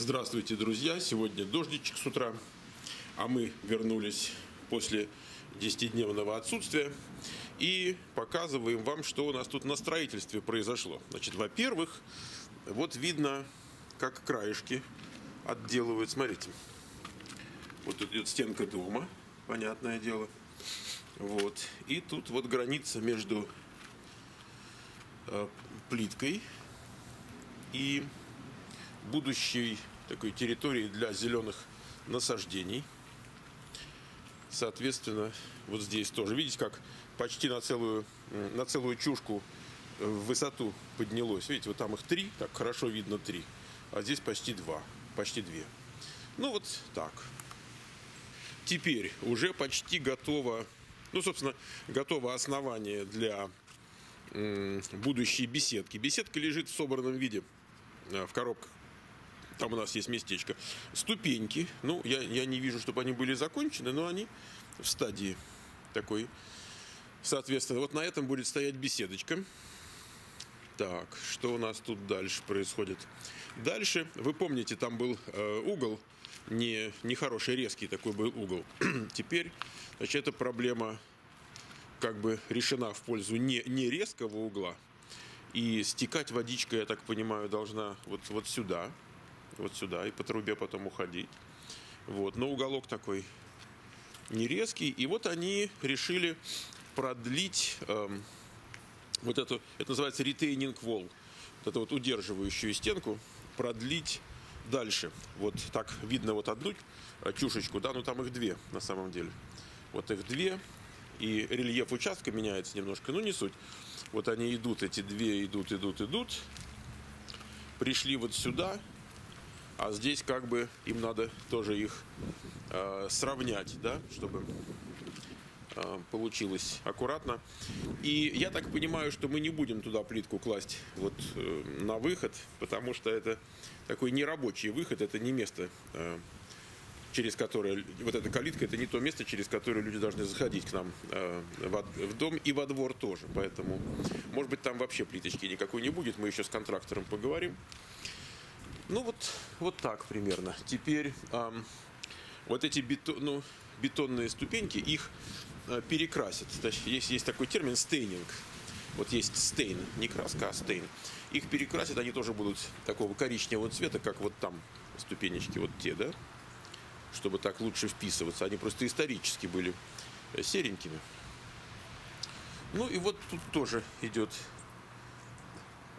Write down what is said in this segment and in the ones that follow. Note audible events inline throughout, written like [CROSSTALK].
Здравствуйте, друзья! Сегодня дождичек с утра, а мы вернулись после 10-дневного отсутствия и показываем вам, что у нас тут на строительстве произошло. Значит, во-первых, вот видно, как краешки отделывают. Смотрите, вот тут идет стенка дома, понятное дело. Вот. И тут вот граница между э, плиткой и будущей такой территории для зеленых насаждений. Соответственно, вот здесь тоже, видите, как почти на целую, на целую чушку в высоту поднялось. Видите, вот там их три, так хорошо видно три, а здесь почти два, почти две. Ну вот так. Теперь уже почти готово, ну, собственно, готово основание для будущей беседки. Беседка лежит в собранном виде э, в коробках там у нас есть местечко. Ступеньки. Ну, я, я не вижу, чтобы они были закончены, но они в стадии такой. Соответственно, вот на этом будет стоять беседочка. Так, что у нас тут дальше происходит? Дальше, вы помните, там был э, угол, не, не хороший, резкий такой был угол. [CLEARS THROAT] Теперь, значит, эта проблема как бы решена в пользу не, не резкого угла. И стекать водичка, я так понимаю, должна вот, вот сюда вот сюда и по трубе потом уходить. Вот. Но уголок такой не резкий. И вот они решили продлить эм, вот эту, это называется retaining wall, вот эту вот удерживающую стенку, продлить дальше. Вот так видно вот одну чушечку, да, но там их две на самом деле. Вот их две, и рельеф участка меняется немножко, но не суть. Вот они идут, эти две идут, идут, идут. Пришли вот сюда, а здесь как бы им надо тоже их э, сравнять, да, чтобы э, получилось аккуратно. И я так понимаю, что мы не будем туда плитку класть вот э, на выход, потому что это такой нерабочий выход, это не место, э, через которое, вот эта калитка, это не то место, через которое люди должны заходить к нам э, в, в дом и во двор тоже. Поэтому, может быть, там вообще плиточки никакой не будет, мы еще с контрактором поговорим. Ну вот, вот так примерно. Теперь эм, вот эти бетон, ну, бетонные ступеньки, их э, перекрасят. Есть, есть такой термин стейнинг. Вот есть стейн, не краска, а стейн. Их перекрасят, они тоже будут такого коричневого цвета, как вот там ступенечки, вот те, да? Чтобы так лучше вписываться. Они просто исторически были э, серенькими. Ну и вот тут тоже идет,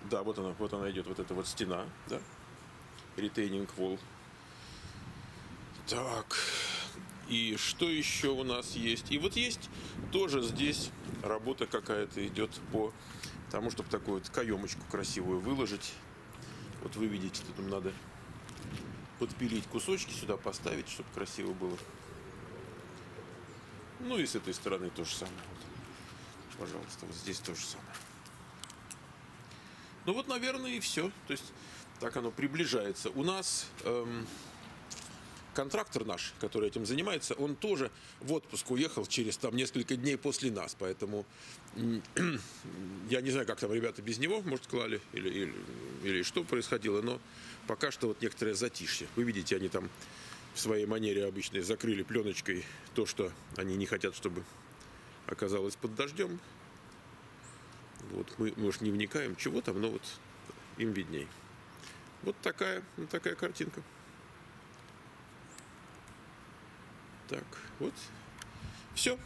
да, вот она, вот она идет, вот эта вот стена, да, ретейнинг вол. Так, и что еще у нас есть? И вот есть тоже здесь работа какая-то идет по тому, чтобы такую вот каемочку красивую выложить. Вот вы видите, тут надо подпилить кусочки сюда, поставить, чтобы красиво было. Ну и с этой стороны то же самое. Вот. Пожалуйста, вот здесь то же самое. Ну вот, наверное, и все. То есть так оно приближается. У нас эм, контрактор наш, который этим занимается, он тоже в отпуск уехал через там несколько дней после нас, поэтому [CLEARS THROAT] я не знаю, как там ребята без него, может, клали или, или, или что происходило, но пока что вот некоторое затишье. Вы видите, они там в своей манере обычной закрыли пленочкой то, что они не хотят, чтобы оказалось под дождем. Вот мы, уж не вникаем, чего там, но вот им видней. Вот такая, вот такая картинка. Так, вот. Все.